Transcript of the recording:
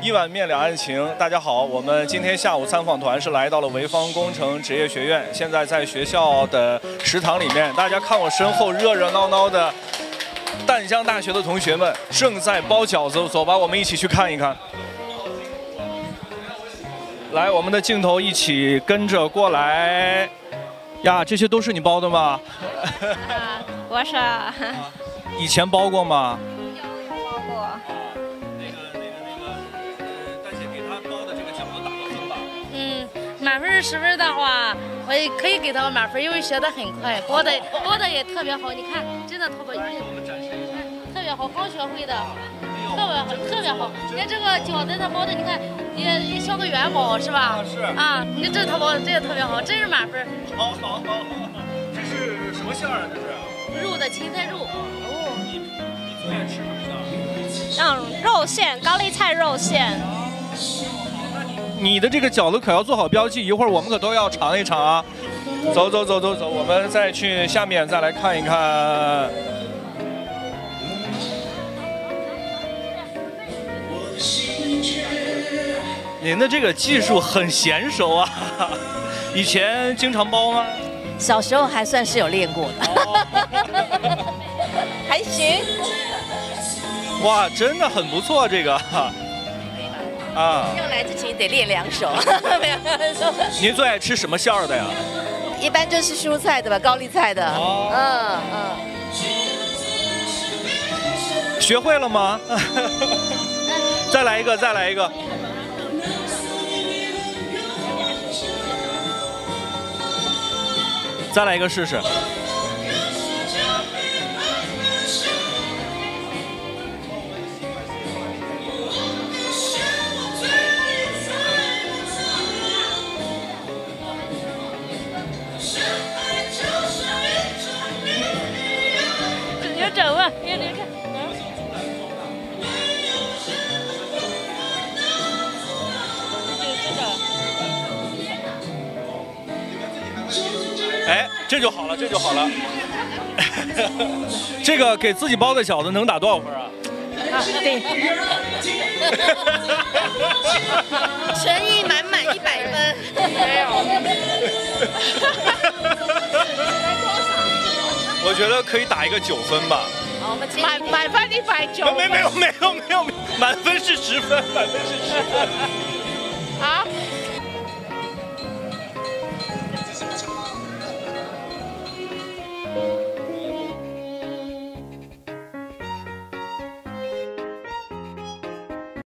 一碗面两岸情，大家好，我们今天下午参访团是来到了潍坊工程职业学院，现在在学校的食堂里面，大家看我身后热热闹闹的淡江大学的同学们正在包饺子，走吧，我们一起去看一看。来，我们的镜头一起跟着过来。呀，这些都是你包的吗？啊，我是以前包过吗？包过。那个，满分十分的话，我也可以给他满分，因为学得很快，包的包的也特别好。你看，真的特别，我们展示一下。特别好，刚学会的，特别好，特别好。你看这个饺子，它包的，你看也也像个元宝是吧？啊是啊，你看这它包的这也特别好，真是满分。好好好，这是什么馅儿啊？这是？肉的芹菜肉。哦，你你最爱吃什么馅儿？嗯，肉馅，高丽菜肉馅。你的这个饺子可要做好标记，一会儿我们可都要尝一尝啊！走走走走走，我们再去下面再来看一看。您的这个技术很娴熟啊，以前经常包吗？小时候还算是有练过的，还行。哇，真的很不错这个。啊，要来之前得练两手。您最爱吃什么馅儿的呀？一般就是蔬菜的吧，高丽菜的。哦嗯嗯。学会了吗？再来一个，再来一个。再来一个试试。你走啊，你你看。哎，这就好了，这就好了。这个给自己包的饺子能打多少分啊？啊，对。诚意满满一百分。没有。我觉得可以打一个九分吧。好，我们满满分一百九。没没有没有没有，满分是十分，满分是十分。啊，